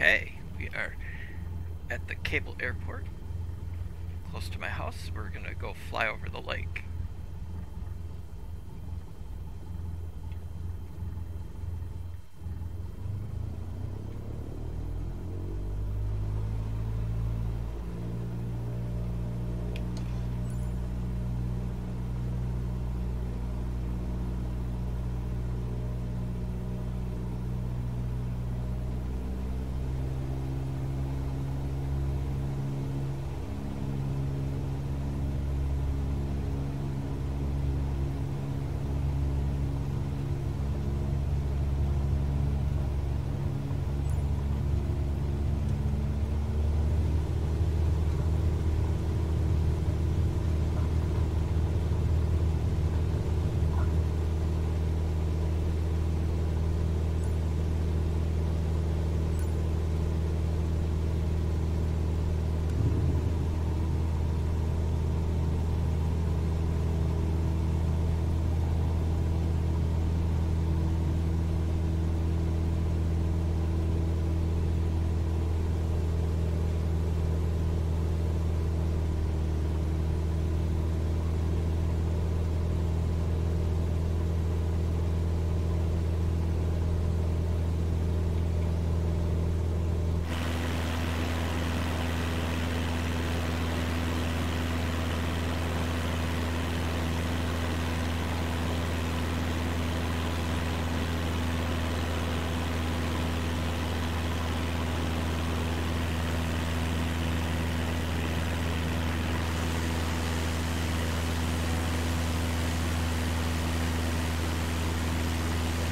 Okay, we are at the Cable Airport, close to my house. We're gonna go fly over the lake.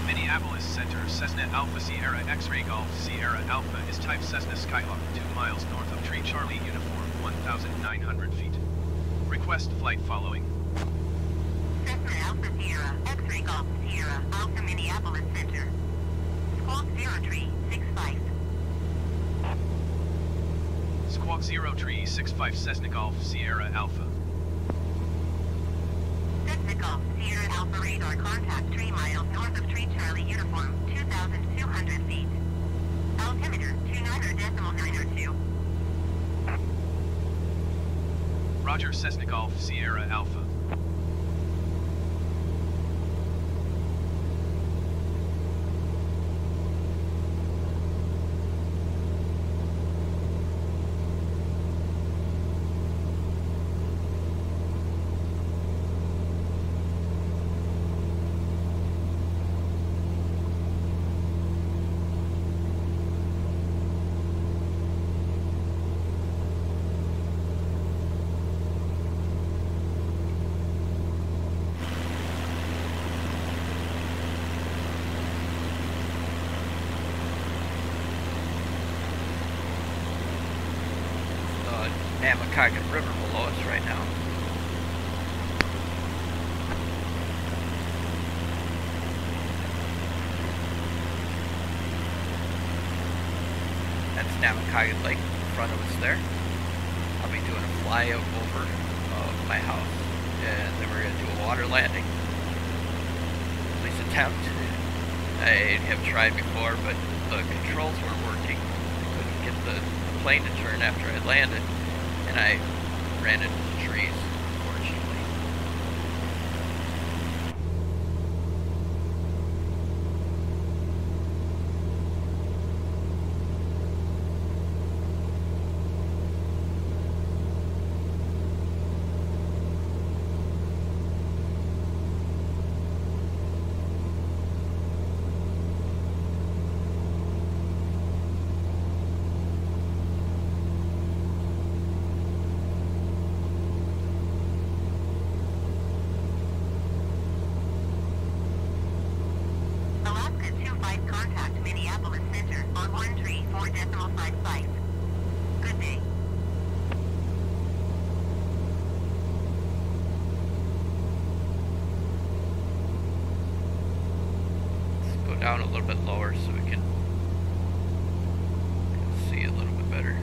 Minneapolis Center, Cessna Alpha Sierra X-Ray Golf Sierra Alpha is type Cessna Skyhawk, 2 miles north of Tree Charlie Uniform, 1,900 feet. Request flight following. Cessna Alpha Sierra, X-Ray Golf Sierra, Alpha Minneapolis Center. Squawk Zero Tree. Squawk Zero Tree 65 Cessna Golf Sierra Alpha. Sierra Alpha contact three miles north of Tree Charlie Uniform, 2,200 feet. Altimeter, 29.902. Roger Cessna Golf Sierra Alpha. The Namekagon River below us right now. That's Namakagon Lake in front of us there. I'll be doing a flyover of my house, and then we're gonna do a water landing. At least attempt. I have tried before, but the controls weren't working. Couldn't get the plane to turn after I landed, and I ran into the trees, unfortunately. Alaska 25 contact Minneapolis Center on 134.55. Good day. Let's go down a little bit lower so we can, can see a little bit better.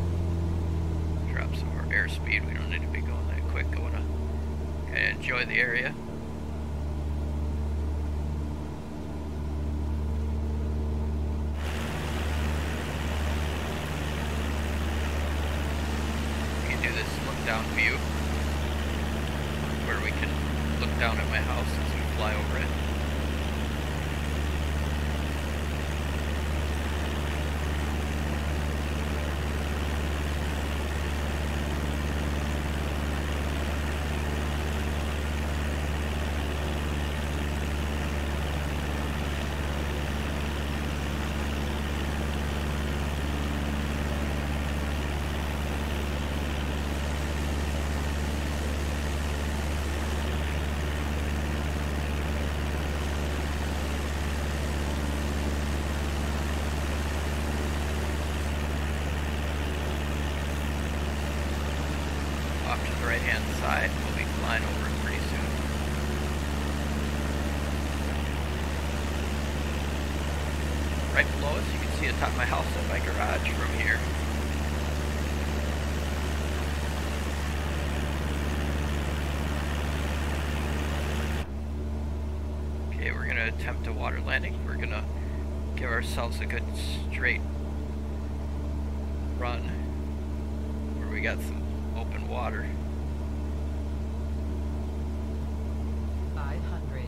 Drop some more airspeed. We don't need to be going that quick. I want to kind of enjoy the area. top-down view where we can look down at my house as we fly over it. Off to the right-hand side, we'll be flying over it pretty soon. Right below us, you can see the top of my house and my garage from here. Okay, we're gonna attempt a water landing. We're gonna give ourselves a good straight run where we got some open water. 500,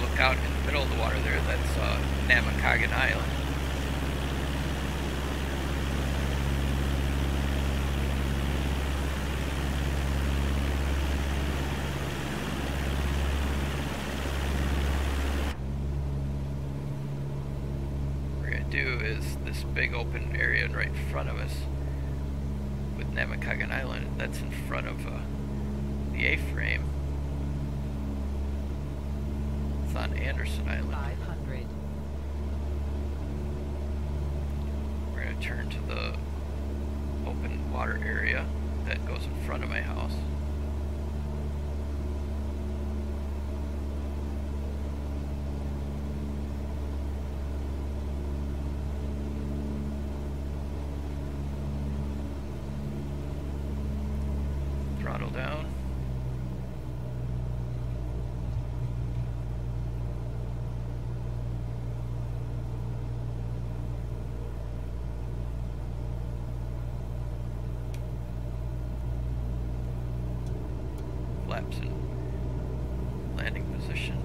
Look out in the middle of the water there, that's uh, Namakagon Island. What we're gonna do is this big open area right in front of us with Namakagon Island, that's in front of uh, the A-frame. It's on Anderson Island. 500, turn to the open water area that goes in front of my house. Throttle down. Flaps in landing position.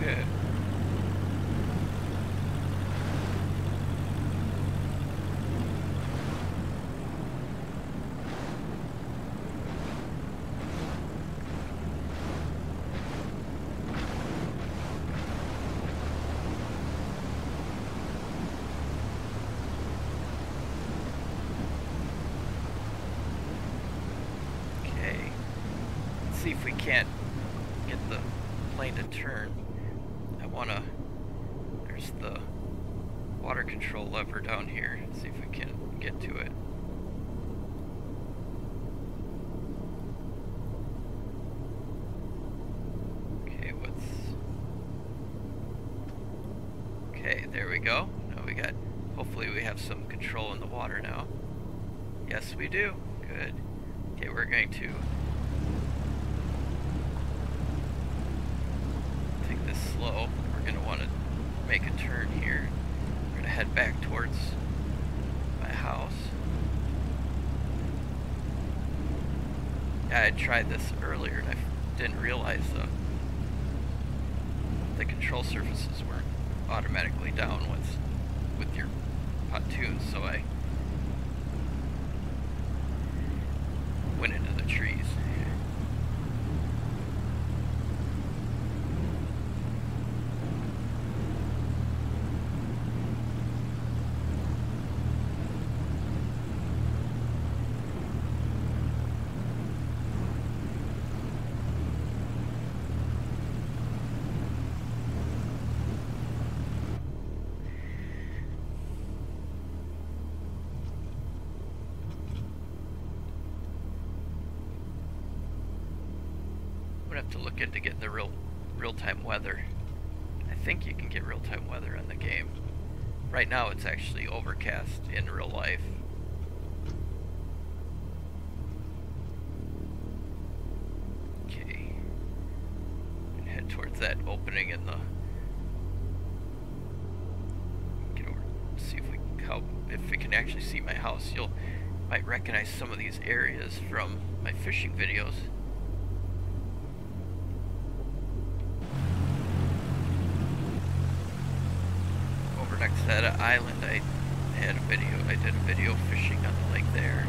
Good. Okay. Let's see if we can't get the plane to turn. I wanna. There's the water control lever down here. See if we can get to it. Okay, what's. Okay, there we go. Now we got. Hopefully, we have some control in the water now. Yes, we do. Good. Okay, we're going to take this slow. We're going to want to make a turn here. We're going to head back towards my house. Yeah, I tried this earlier and I didn't realize the the control surfaces weren't automatically down with with your pontoons, so I went into the trees. Would have to look into getting the real real-time weather. I think you can get real-time weather in the game. Right now it's actually overcast in real life. Okay. And head towards that opening in the get over see if we how if we can actually see my house. You'll might recognize some of these areas from my fishing videos. over next to that island, I had a video. I did a video fishing on the lake there.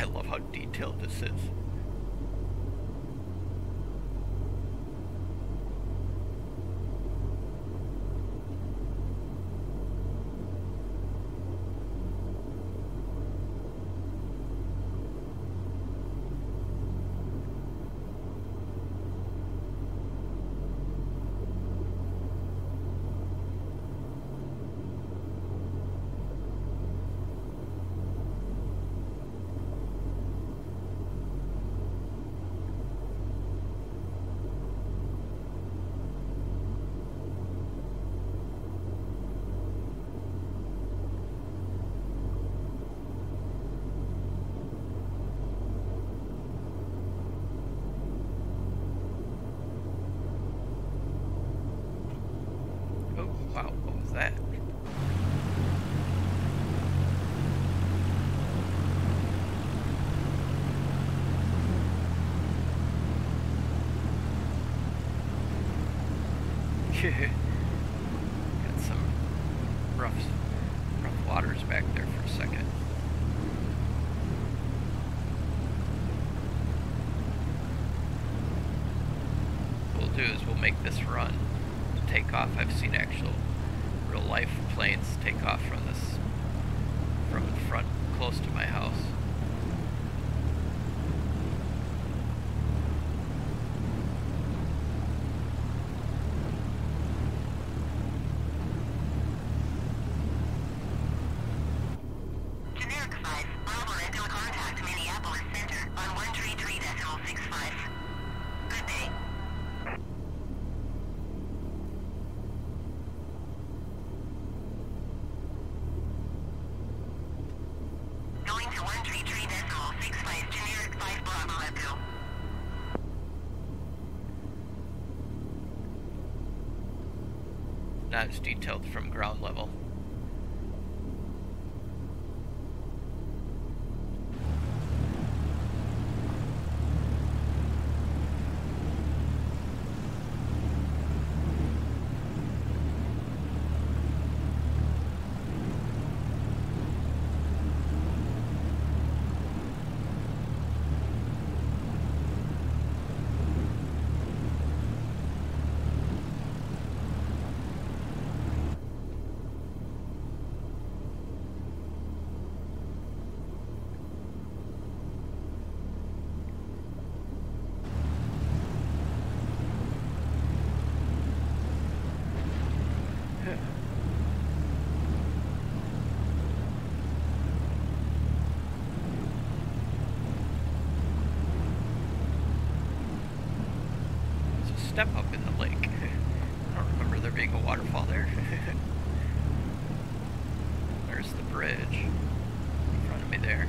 I love how detailed this is. Oh, wow, what was that? Got some rough, rough waters back there for a second. What we'll do is we'll make this run to take off. I've seen actual real life planes take off from this from the front close to my house. As detailed from ground level. There's a step up in the lake. I don't remember there being a waterfall there. There's the bridge in front of me there.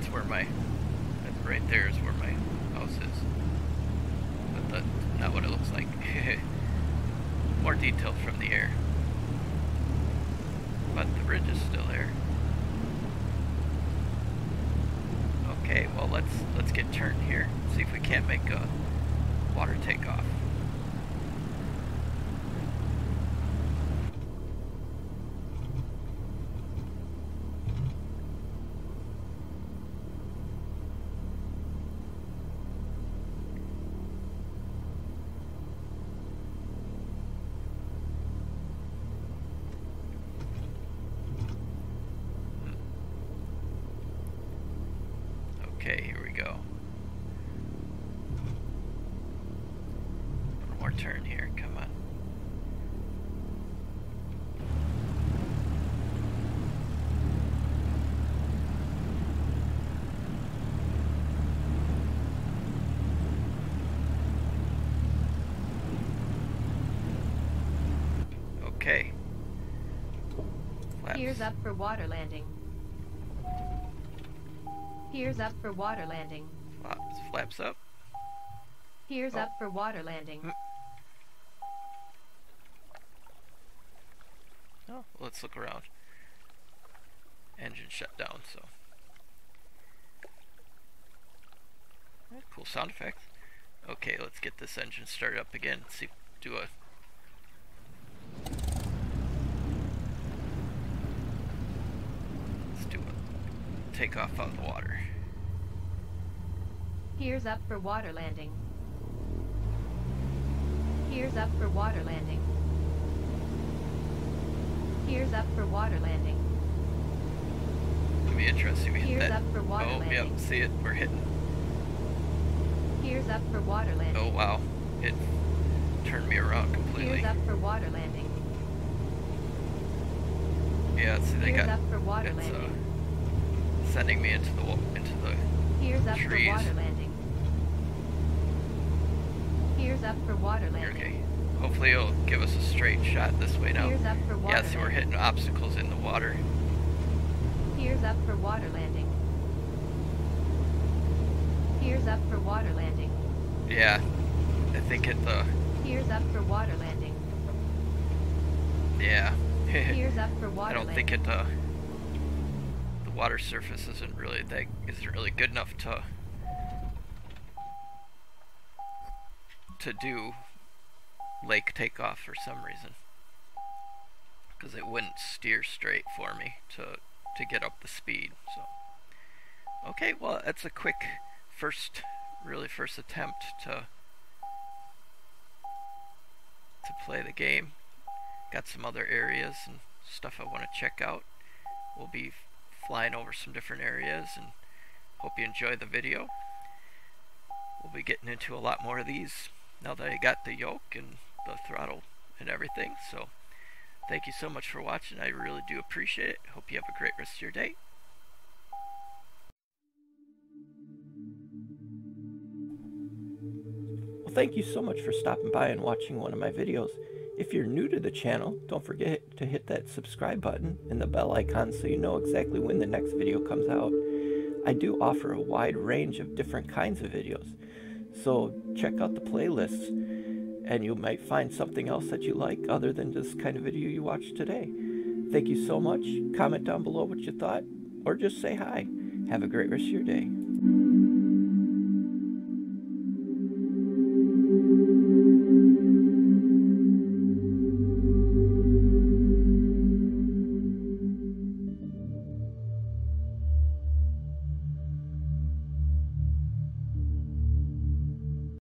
that's where my, that's right there is turn here, come on. Okay. Flaps. Piers up for water landing. Piers up for water landing. Flaps, flaps up. Piers Oh. up for water landing. Mm. Hmm. Oh, let's look around. Engine shut down, so. Cool sound effects. Okay, let's get this engine started up again. See, do a. Let's do a takeoff of the water. Piers up for water landing. Piers up for water landing. Piers up for water landing. It'll be interesting. We hit Piers that. up for water oh, yep. See it. We're hitting. Piers up for water landing. Oh wow, it turned me around completely. Piers up for water landing. Yeah, see they Piers got up for water it's, uh, sending me into the into the. Piers up for trees. water landing. Piers up for water landing. Okay, hopefully it'll give us a straight shot this way now. Piers up for water Yeah, see we're hitting obstacles in the water. Piers up for water landing. Piers up for water landing. Yeah, I think it the Piers up for water landing. yeah. Piers up for water I don't landing. think it uh the water surface isn't really that isn't really good enough to to do lake takeoff for some reason because it wouldn't steer straight for me to to get up the speed so okay well that's a quick first really first attempt to to play the game got some other areas and stuff I want to check out. We'll be flying over some different areas and hope you enjoy the video. We'll be getting into a lot more of these now that I got the yoke and the throttle and everything. So thank you so much for watching. I really do appreciate it. Hope you have a great rest of your day. Well, thank you so much for stopping by and watching one of my videos. If you're new to the channel, don't forget to hit that subscribe button and the bell icon so you know exactly when the next video comes out. I do offer a wide range of different kinds of videos, so check out the playlists and you might find something else that you like other than this kind of video you watched today. Thank you so much. Comment down below what you thought or just say hi. Have a great rest of your day.